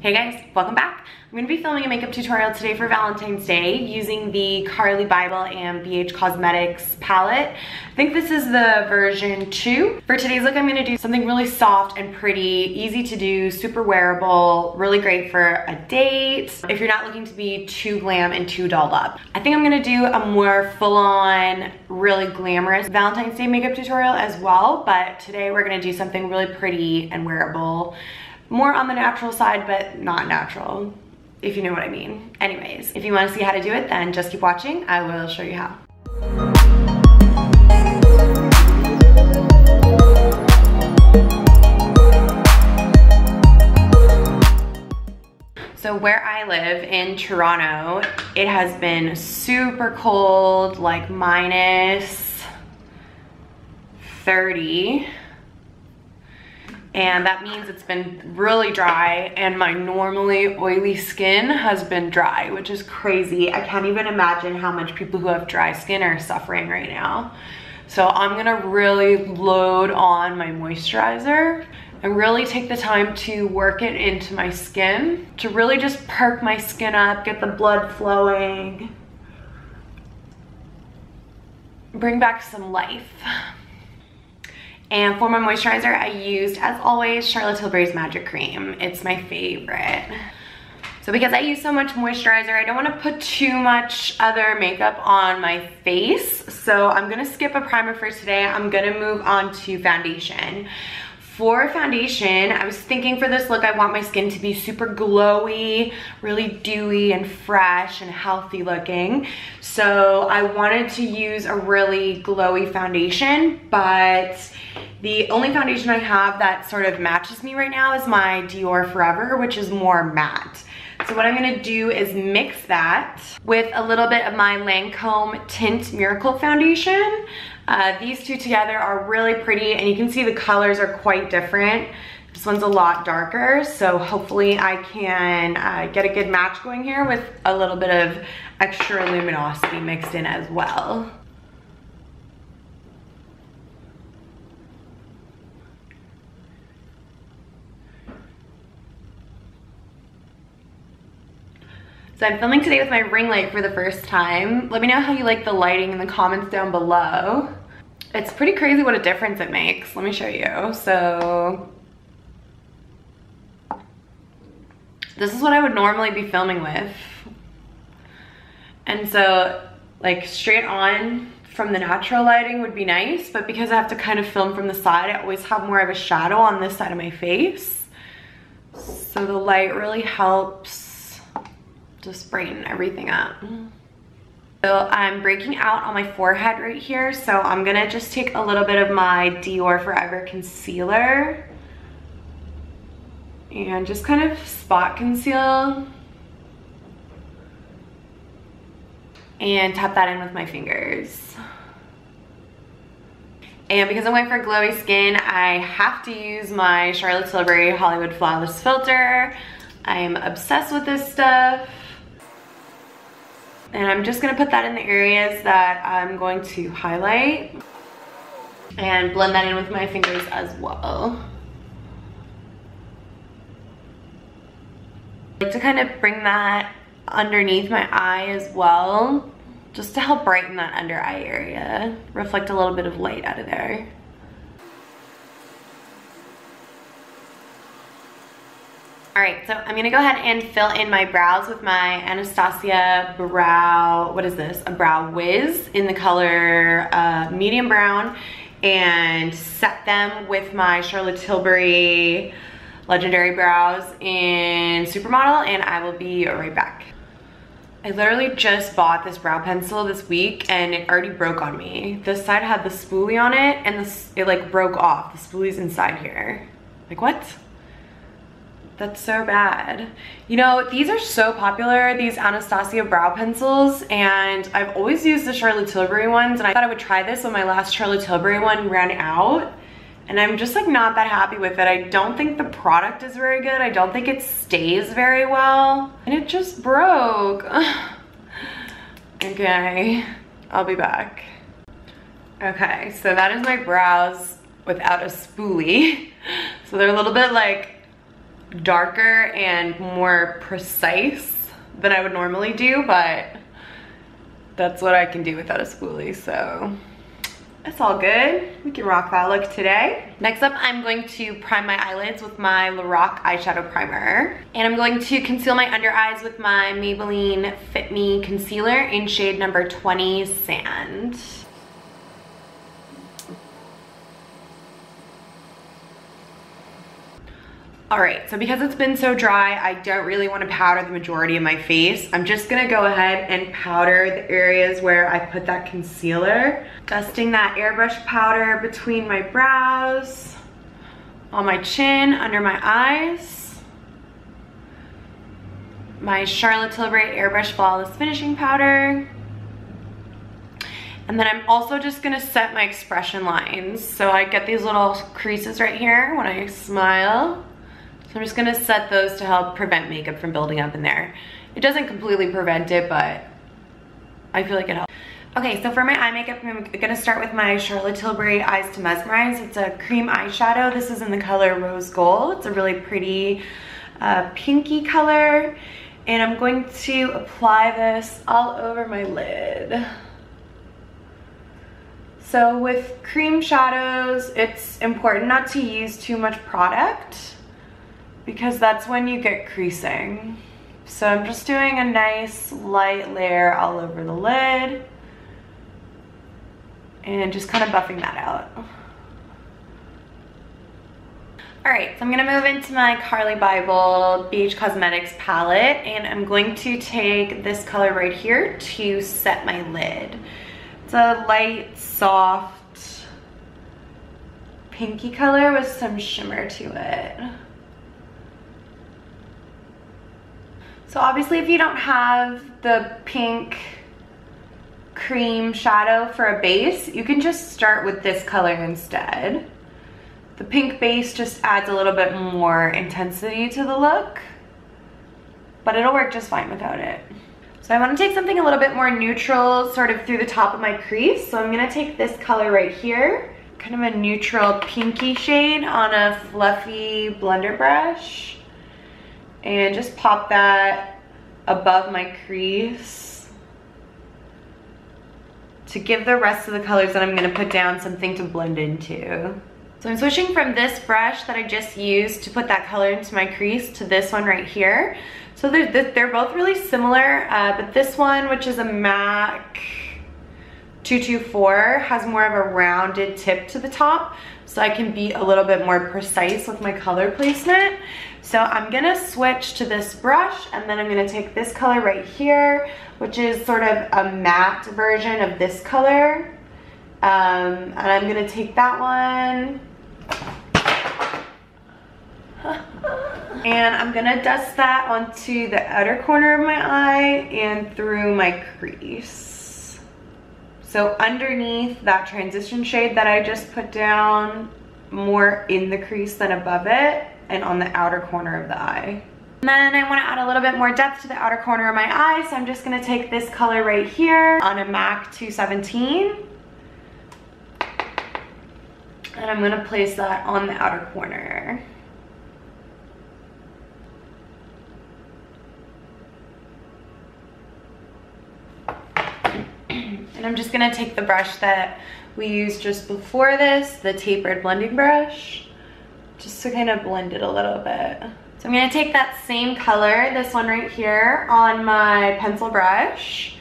Hey guys, welcome back. I'm gonna be filming a makeup tutorial today for Valentine's Day using the Carli Bybel and BH Cosmetics palette. I think this is the version two. For today's look, I'm gonna do something really soft and pretty, easy to do, super wearable, really great for a date, if you're not looking to be too glam and too dolled up. I think I'm gonna do a more full-on, really glamorous Valentine's Day makeup tutorial as well, but today we're gonna do something really pretty and wearable more on the natural side, but not natural, if you know what I mean. Anyways, if you wanna see how to do it, then just keep watching. I will show you how. So where I live in Toronto, it has been super cold, like minus 30 and that means it's been really dry and my normally oily skin has been dry, which is crazy. I can't even imagine how much people who have dry skin are suffering right now. So I'm gonna really load on my moisturizer and really take the time to work it into my skin to really just perk my skin up, get the blood flowing, bring back some life. And for my moisturizer, I used, as always, Charlotte Tilbury's Magic Cream. It's my favorite. So because I use so much moisturizer, I don't want to put too much other makeup on my face. So I'm going to skip a primer for today. I'm going to move on to foundation. For foundation, I was thinking for this look, I want my skin to be super glowy, really dewy and fresh and healthy looking. So I wanted to use a really glowy foundation, but the only foundation I have that sort of matches me right now is my Dior Forever, which is more matte. So what I'm gonna do is mix that with a little bit of my Lancome Tint Miracle Foundation. Uh, these two together are really pretty and you can see the colors are quite different. This one's a lot darker, so hopefully I can uh, get a good match going here with a little bit of extra luminosity mixed in as well. So I'm filming today with my ring light for the first time. Let me know how you like the lighting in the comments down below. It's pretty crazy what a difference it makes. Let me show you. So this is what I would normally be filming with. And so like straight on from the natural lighting would be nice, but because I have to kind of film from the side, I always have more of a shadow on this side of my face. So the light really helps just brighten everything up. So I'm breaking out on my forehead right here. So I'm gonna just take a little bit of my Dior Forever concealer and just kind of spot conceal and tap that in with my fingers. And because I'm going for glowy skin, I have to use my Charlotte Tilbury Hollywood Flawless Filter. I'm obsessed with this stuff. And I'm just gonna put that in the areas that I'm going to highlight and blend that in with my fingers as well. I like to kind of bring that underneath my eye as well, just to help brighten that under eye area, reflect a little bit of light out of there. All right, so I'm gonna go ahead and fill in my brows with my Anastasia Brow, what is this? A Brow Wiz in the color uh, medium brown and set them with my Charlotte Tilbury Legendary Brows in Supermodel and I will be right back. I literally just bought this brow pencil this week and it already broke on me. This side had the spoolie on it and this, it like broke off. The spoolie's inside here. Like what? That's so bad. You know, these are so popular, these Anastasia brow pencils, and I've always used the Charlotte Tilbury ones, and I thought I would try this when my last Charlotte Tilbury one ran out, and I'm just like not that happy with it. I don't think the product is very good. I don't think it stays very well, and it just broke. okay, I'll be back. Okay, so that is my brows without a spoolie. So they're a little bit like darker and more precise than I would normally do, but that's what I can do without a spoolie, so it's all good. We can rock that look today. Next up, I'm going to prime my eyelids with my Lorac eyeshadow primer. And I'm going to conceal my under eyes with my Maybelline Fit Me Concealer in shade number 20 Sand. All right, so because it's been so dry, I don't really want to powder the majority of my face. I'm just gonna go ahead and powder the areas where I put that concealer. Dusting that airbrush powder between my brows, on my chin, under my eyes. My Charlotte Tilbury Airbrush Flawless Finishing Powder. And then I'm also just gonna set my expression lines. So I get these little creases right here when I smile. So I'm just gonna set those to help prevent makeup from building up in there. It doesn't completely prevent it, but I feel like it helps. Okay, so for my eye makeup, I'm gonna start with my Charlotte Tilbury Eyes to Mesmerize. It's a cream eyeshadow. This is in the color Rose Gold. It's a really pretty uh, pinky color. And I'm going to apply this all over my lid. So with cream shadows, it's important not to use too much product because that's when you get creasing. So I'm just doing a nice light layer all over the lid and just kind of buffing that out. All right, so I'm gonna move into my Carli Bybel BH Cosmetics palette and I'm going to take this color right here to set my lid. It's a light, soft, pinky color with some shimmer to it. So obviously if you don't have the pink cream shadow for a base, you can just start with this color instead. The pink base just adds a little bit more intensity to the look, but it'll work just fine without it. So I wanna take something a little bit more neutral sort of through the top of my crease. So I'm gonna take this color right here, kind of a neutral pinky shade on a fluffy blender brush and just pop that above my crease to give the rest of the colors that I'm gonna put down something to blend into. So I'm switching from this brush that I just used to put that color into my crease to this one right here. So they're, they're both really similar, uh, but this one, which is a MAC 224, has more of a rounded tip to the top, so I can be a little bit more precise with my color placement. So I'm gonna switch to this brush and then I'm gonna take this color right here, which is sort of a matte version of this color. Um, and I'm gonna take that one. and I'm gonna dust that onto the outer corner of my eye and through my crease. So underneath that transition shade that I just put down, more in the crease than above it and on the outer corner of the eye. And then I wanna add a little bit more depth to the outer corner of my eye, so I'm just gonna take this color right here on a MAC 217. And I'm gonna place that on the outer corner. And I'm just gonna take the brush that we used just before this, the tapered blending brush, just to kind of blend it a little bit. So I'm gonna take that same color, this one right here, on my pencil brush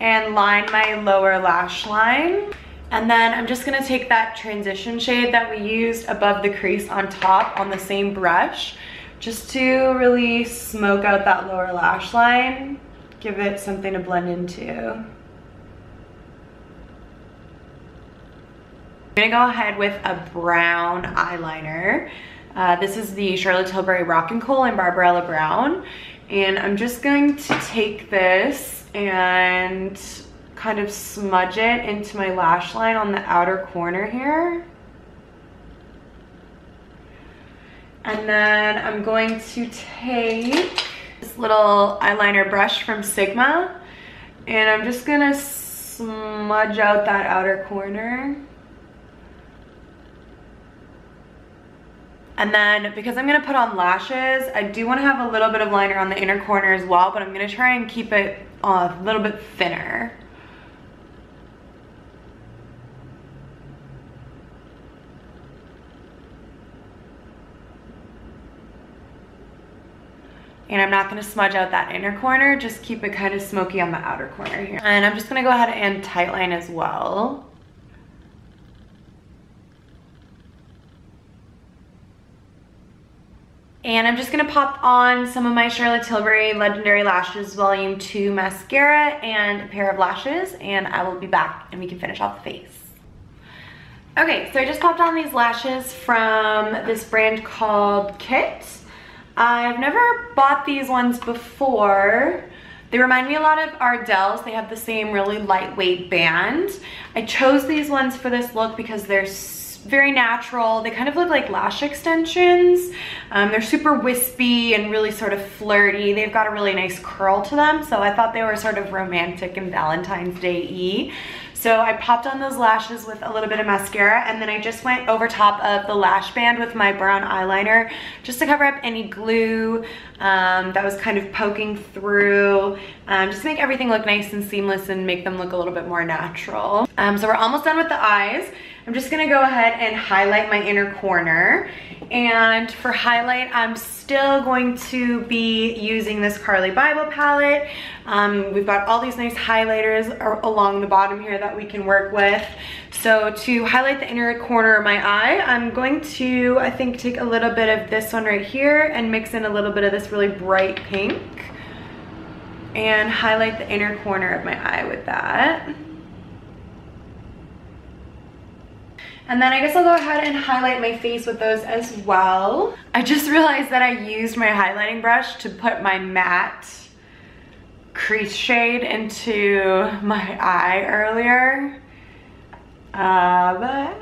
and line my lower lash line. And then I'm just gonna take that transition shade that we used above the crease on top on the same brush, just to really smoke out that lower lash line, give it something to blend into. I'm gonna go ahead with a brown eyeliner. Uh, this is the Charlotte Tilbury Rock and Kohl in Barbarella Brown. And I'm just going to take this and kind of smudge it into my lash line on the outer corner here. And then I'm going to take this little eyeliner brush from Sigma and I'm just gonna smudge out that outer corner. And then because I'm gonna put on lashes, I do wanna have a little bit of liner on the inner corner as well, but I'm gonna try and keep it uh, a little bit thinner. And I'm not gonna smudge out that inner corner, just keep it kind of smoky on the outer corner here. And I'm just gonna go ahead and tightline as well. And I'm just gonna pop on some of my Charlotte Tilbury Legendary Lashes Volume 2 mascara and a pair of lashes, and I will be back and we can finish off the face. Okay, so I just popped on these lashes from this brand called Kit. I've never bought these ones before. They remind me a lot of Ardell's. They have the same really lightweight band. I chose these ones for this look because they're very natural. They kind of look like lash extensions. Um, they're super wispy and really sort of flirty. They've got a really nice curl to them. So I thought they were sort of romantic and Valentine's Day-y. So I popped on those lashes with a little bit of mascara and then I just went over top of the lash band with my brown eyeliner just to cover up any glue um, that was kind of poking through, um, just to make everything look nice and seamless and make them look a little bit more natural. Um, so we're almost done with the eyes. I'm just gonna go ahead and highlight my inner corner. And for highlight, I'm still going to be using this Carli Bybel palette. Um, we've got all these nice highlighters along the bottom here that we can work with. So to highlight the inner corner of my eye, I'm going to, I think, take a little bit of this one right here and mix in a little bit of this really bright pink and highlight the inner corner of my eye with that. And then I guess I'll go ahead and highlight my face with those as well. I just realized that I used my highlighting brush to put my matte crease shade into my eye earlier. Uh, but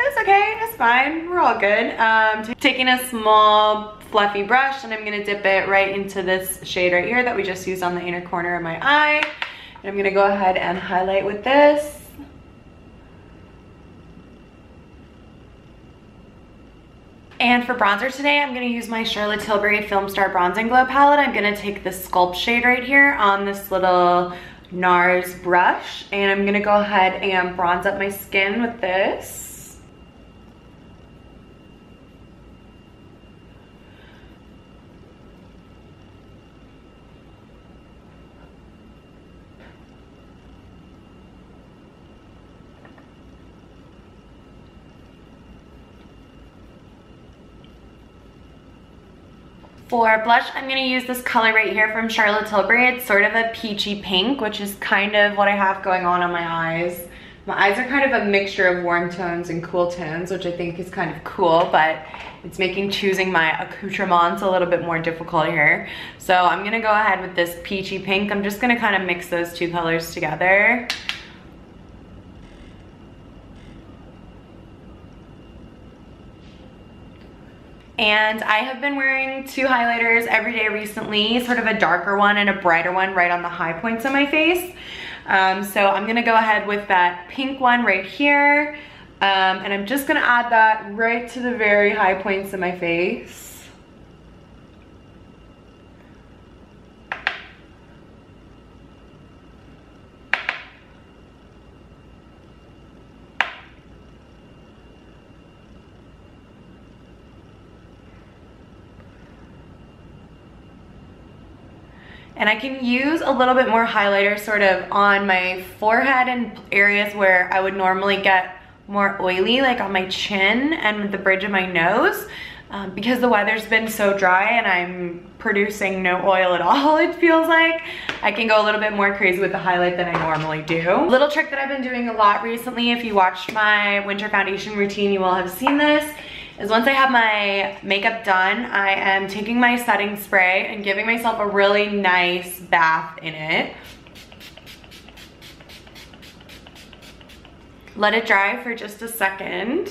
it's okay, it's fine, we're all good. Um, taking a small fluffy brush and I'm gonna dip it right into this shade right here that we just used on the inner corner of my eye. And I'm gonna go ahead and highlight with this. And for bronzer today, I'm gonna use my Charlotte Tilbury Film Star Bronzing Glow palette. I'm gonna take the Sculpt shade right here on this little NARS brush, and I'm gonna go ahead and bronze up my skin with this. For blush, I'm to use this color right here from Charlotte Tilbury. It's sort of a peachy pink, which is kind of what I have going on on my eyes. My eyes are kind of a mixture of warm tones and cool tones, which I think is kind of cool, but it's making choosing my accoutrements a little bit more difficult here. So I'm gonna go ahead with this peachy pink. I'm just gonna kind of mix those two colors together. And I have been wearing two highlighters every day recently, sort of a darker one and a brighter one right on the high points of my face. Um, so I'm gonna go ahead with that pink one right here. Um, and I'm just gonna add that right to the very high points of my face. And I can use a little bit more highlighter sort of on my forehead and areas where I would normally get more oily, like on my chin and the bridge of my nose. Um, because the weather's been so dry and I'm producing no oil at all, it feels like, I can go a little bit more crazy with the highlight than I normally do. Little trick that I've been doing a lot recently, if you watched my winter foundation routine, you will have seen this, is once I have my makeup done, I am taking my setting spray and giving myself a really nice bath in it. Let it dry for just a second.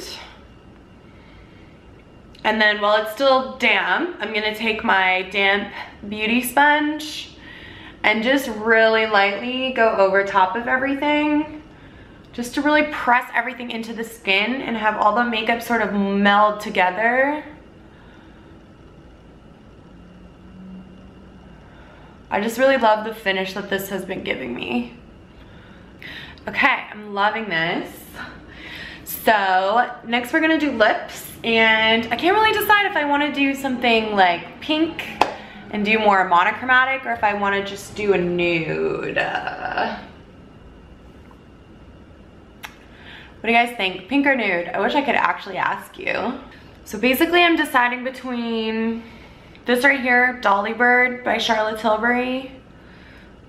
And then while it's still damp, I'm gonna take my damp beauty sponge and just really lightly go over top of everything just to really press everything into the skin and have all the makeup sort of meld together. I just really love the finish that this has been giving me. Okay, I'm loving this. So next we're gonna do lips and I can't really decide if I wanna do something like pink and do more monochromatic or if I wanna just do a nude. Uh, What do you guys think? Pink or nude? I wish I could actually ask you. So basically I'm deciding between this right here, Dolly Bird by Charlotte Tilbury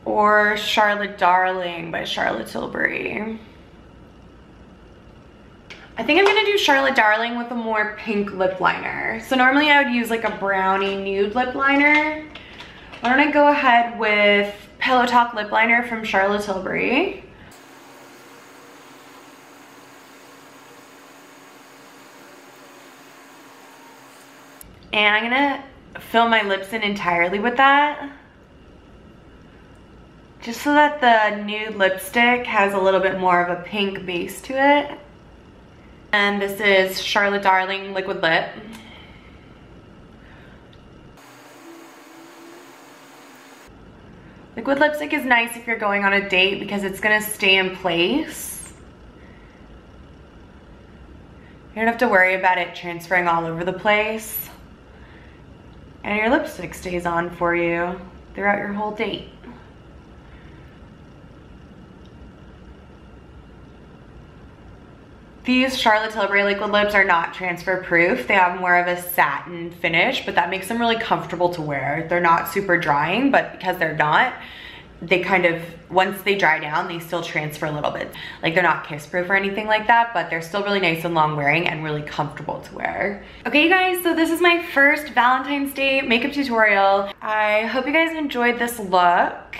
or Charlotte Darling by Charlotte Tilbury. I think I'm gonna do Charlotte Darling with a more pink lip liner. So normally I would use like a brownie nude lip liner. Why don't I go ahead with Pillow Talk lip liner from Charlotte Tilbury. And I'm gonna fill my lips in entirely with that. Just so that the nude lipstick has a little bit more of a pink base to it. And this is Charlotte Darling Liquid Lip. Liquid lipstick is nice if you're going on a date because it's gonna stay in place. You don't have to worry about it transferring all over the place and your lipstick stays on for you throughout your whole date. These Charlotte Tilbury liquid lips are not transfer proof. They have more of a satin finish, but that makes them really comfortable to wear. They're not super drying, but because they're not, they kind of, once they dry down, they still transfer a little bit. Like they're not kiss proof or anything like that, but they're still really nice and long wearing and really comfortable to wear. Okay, you guys, so this is my first Valentine's Day makeup tutorial. I hope you guys enjoyed this look.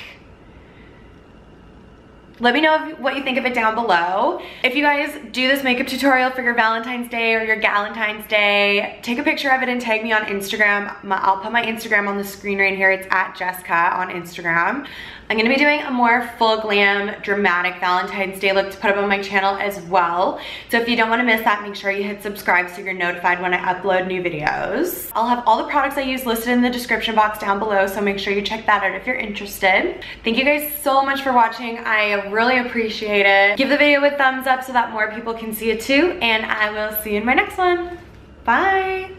Let me know what you think of it down below. If you guys do this makeup tutorial for your Valentine's Day or your Galentine's Day, take a picture of it and tag me on Instagram. I'll put my Instagram on the screen right here. It's at Jessica on Instagram. I'm gonna be doing a more full glam, dramatic Valentine's Day look to put up on my channel as well. So if you don't wanna miss that, make sure you hit subscribe so you're notified when I upload new videos. I'll have all the products I use listed in the description box down below, so make sure you check that out if you're interested. Thank you guys so much for watching. Really appreciate it. Give the video a thumbs up so that more people can see it too, and I will see you in my next one. Bye.